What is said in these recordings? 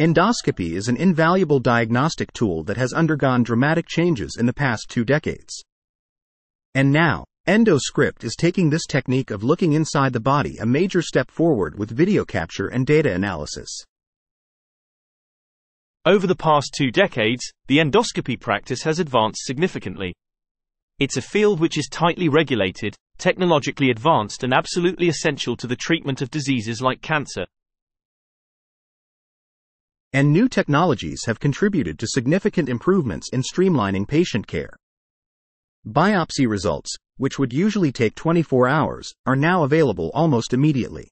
Endoscopy is an invaluable diagnostic tool that has undergone dramatic changes in the past two decades. And now, EndoScript is taking this technique of looking inside the body a major step forward with video capture and data analysis. Over the past two decades, the endoscopy practice has advanced significantly. It's a field which is tightly regulated, technologically advanced, and absolutely essential to the treatment of diseases like cancer and new technologies have contributed to significant improvements in streamlining patient care. Biopsy results, which would usually take 24 hours, are now available almost immediately.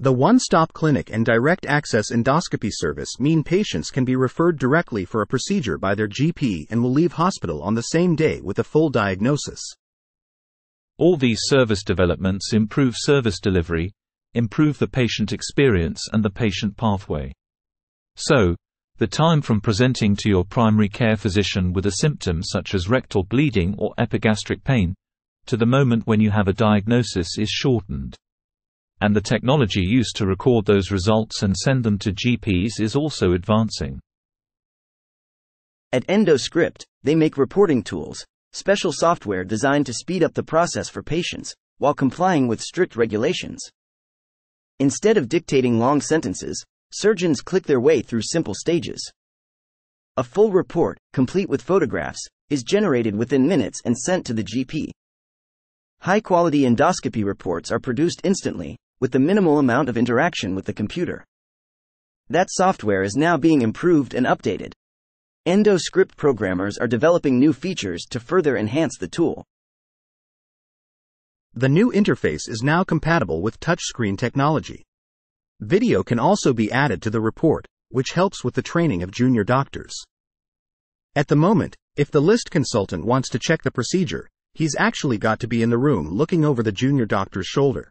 The one stop clinic and direct access endoscopy service mean patients can be referred directly for a procedure by their GP and will leave hospital on the same day with a full diagnosis. All these service developments improve service delivery, improve the patient experience and the patient pathway. So, the time from presenting to your primary care physician with a symptom such as rectal bleeding or epigastric pain, to the moment when you have a diagnosis is shortened. And the technology used to record those results and send them to GPs is also advancing. At EndoScript, they make reporting tools, special software designed to speed up the process for patients, while complying with strict regulations. Instead of dictating long sentences, surgeons click their way through simple stages. A full report, complete with photographs, is generated within minutes and sent to the GP. High quality endoscopy reports are produced instantly, with the minimal amount of interaction with the computer. That software is now being improved and updated. EndoScript programmers are developing new features to further enhance the tool. The new interface is now compatible with touchscreen technology. Video can also be added to the report, which helps with the training of junior doctors. At the moment, if the list consultant wants to check the procedure, he's actually got to be in the room looking over the junior doctor's shoulder.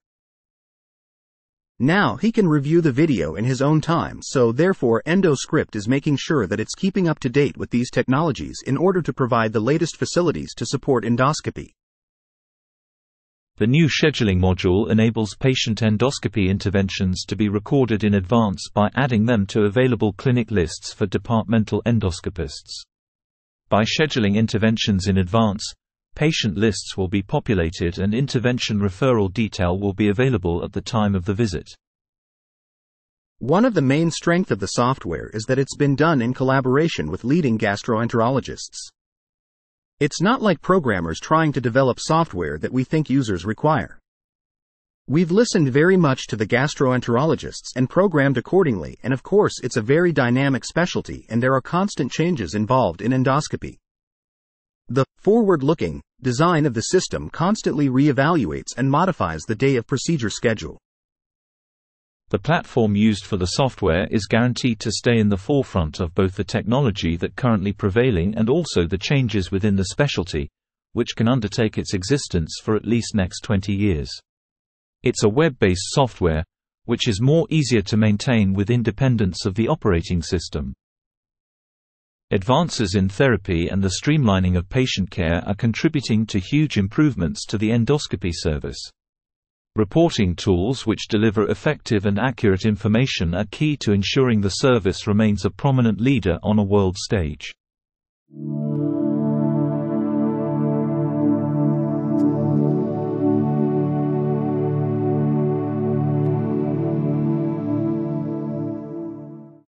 Now he can review the video in his own time, so therefore EndoScript is making sure that it's keeping up to date with these technologies in order to provide the latest facilities to support endoscopy. The new scheduling module enables patient endoscopy interventions to be recorded in advance by adding them to available clinic lists for departmental endoscopists. By scheduling interventions in advance, patient lists will be populated and intervention referral detail will be available at the time of the visit. One of the main strength of the software is that it's been done in collaboration with leading gastroenterologists. It's not like programmers trying to develop software that we think users require. We've listened very much to the gastroenterologists and programmed accordingly, and of course, it's a very dynamic specialty and there are constant changes involved in endoscopy. The forward looking design of the system constantly re-evaluates and modifies the day of procedure schedule. The platform used for the software is guaranteed to stay in the forefront of both the technology that currently prevailing and also the changes within the specialty, which can undertake its existence for at least next 20 years. It's a web-based software, which is more easier to maintain with independence of the operating system. Advances in therapy and the streamlining of patient care are contributing to huge improvements to the endoscopy service. Reporting tools which deliver effective and accurate information are key to ensuring the service remains a prominent leader on a world stage.